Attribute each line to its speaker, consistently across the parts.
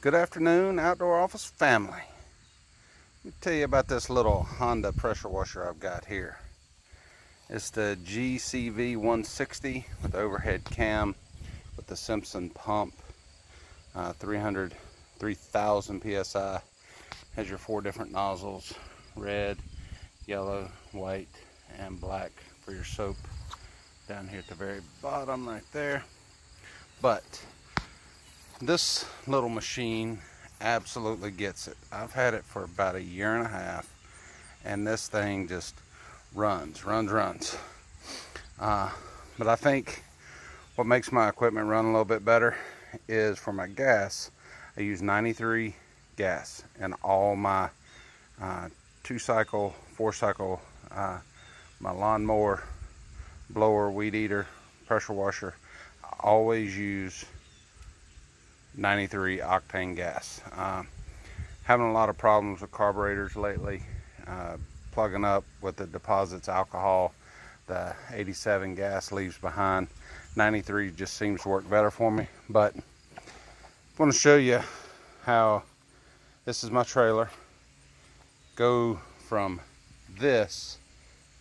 Speaker 1: Good afternoon, Outdoor Office family. Let me tell you about this little Honda pressure washer I've got here. It's the GCV 160 with overhead cam with the Simpson pump, uh, 300, 3000 PSI. Has your four different nozzles, red, yellow, white, and black for your soap down here at the very bottom right there. But this little machine absolutely gets it. I've had it for about a year and a half and this thing just runs, runs, runs. Uh, but I think what makes my equipment run a little bit better is for my gas, I use 93 gas in all my uh, two cycle, four cycle, uh, my lawnmower, blower, weed eater, pressure washer. I always use 93 octane gas. Uh, having a lot of problems with carburetors lately, uh, plugging up with the deposits alcohol, the 87 gas leaves behind. 93 just seems to work better for me, but I want to show you how this is my trailer. Go from this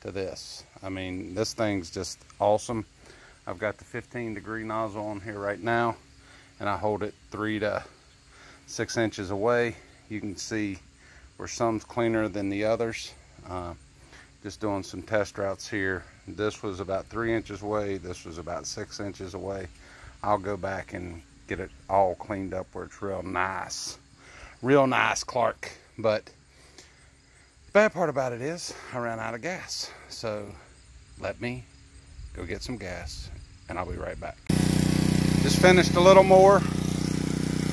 Speaker 1: to this. I mean, this thing's just awesome. I've got the 15 degree nozzle on here right now and I hold it three to six inches away. You can see where some's cleaner than the others. Uh, just doing some test routes here. This was about three inches away. This was about six inches away. I'll go back and get it all cleaned up where it's real nice. Real nice, Clark. But the bad part about it is I ran out of gas. So let me go get some gas and I'll be right back. Just finished a little more.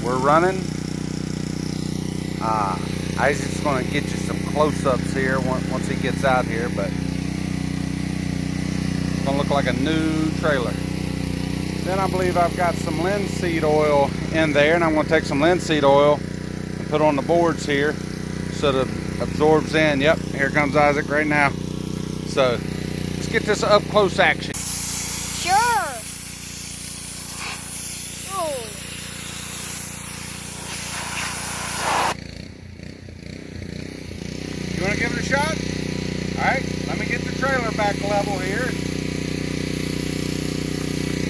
Speaker 1: We're running. Uh, I was just going to get you some close-ups here once he gets out here, but it's going to look like a new trailer. Then I believe I've got some linseed oil in there, and I'm going to take some linseed oil and put on the boards here so it absorbs in. Yep, here comes Isaac right now. So let's get this up close action.
Speaker 2: Sure.
Speaker 1: You want to give it a shot? All right, let me get the trailer back level here.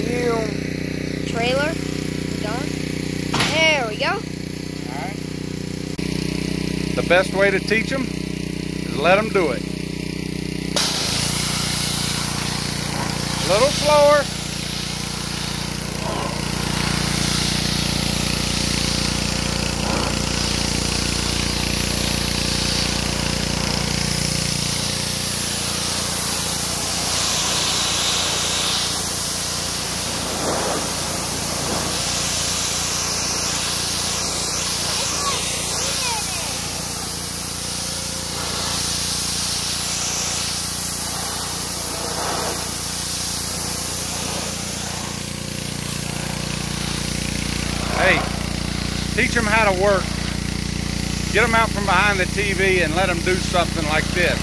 Speaker 2: New trailer. Done. There we go.
Speaker 1: All right. The best way to teach them is let them do it. A little slower. Hey, teach them how to work. Get them out from behind the TV and let them do something like this.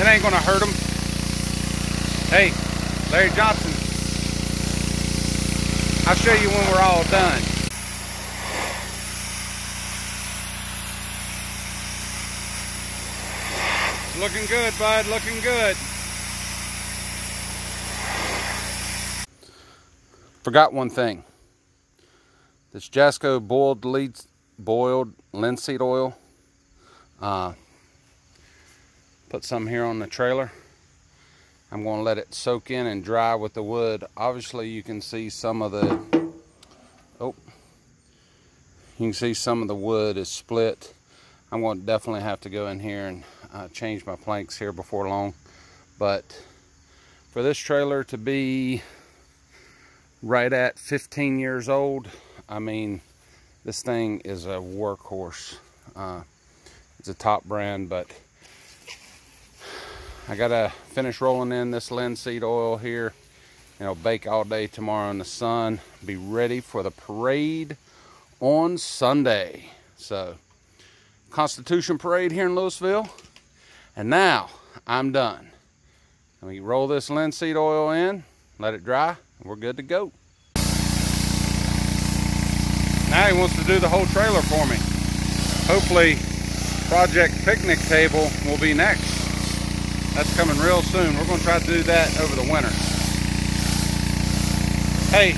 Speaker 1: It ain't gonna hurt them. Hey, Larry Johnson, I'll show you when we're all done. Looking good, bud, looking good. Forgot one thing. This Jasco boiled lead, boiled linseed oil. Uh, put some here on the trailer. I'm going to let it soak in and dry with the wood. Obviously, you can see some of the. Oh, you can see some of the wood is split. I'm going to definitely have to go in here and uh, change my planks here before long. But for this trailer to be right at 15 years old, I mean, this thing is a workhorse. Uh, it's a top brand, but I gotta finish rolling in this linseed oil here. Know, bake all day tomorrow in the sun. Be ready for the parade on Sunday. So, Constitution Parade here in Louisville. And now, I'm done. Let me roll this linseed oil in, let it dry, and we're good to go. Now he wants to do the whole trailer for me. Hopefully, Project Picnic Table will be next. That's coming real soon. We're going to try to do that over the winter. Hey,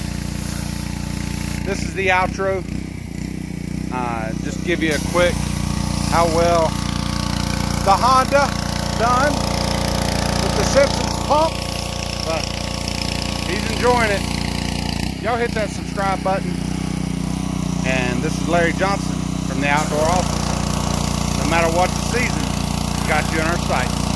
Speaker 1: this is the outro. Uh, just give you a quick how well the Honda done with the Simpsons pump, he's enjoying it. Y'all hit that subscribe button. And this is Larry Johnson from the Outdoor Office. No matter what the season, we got you in our sights.